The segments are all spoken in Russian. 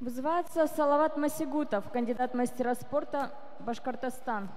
Вызывается Салават Масигутов, кандидат мастера спорта Башкортостан.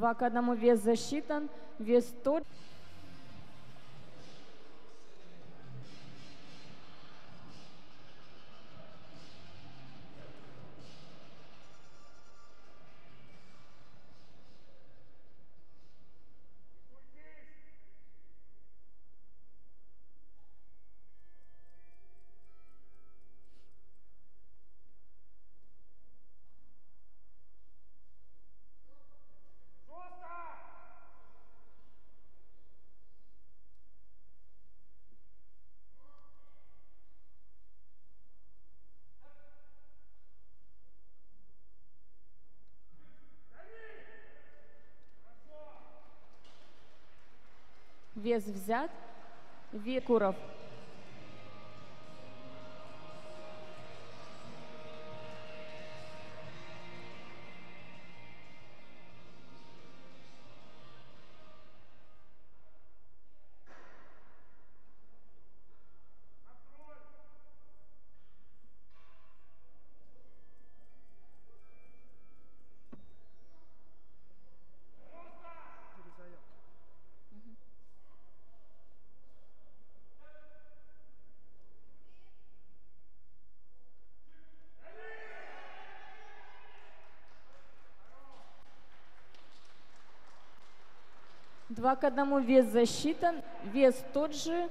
Два к одному вес засчитан. Вес тот. Вес взят. Викуров. Два к одному вес засчитан. Вес тот же.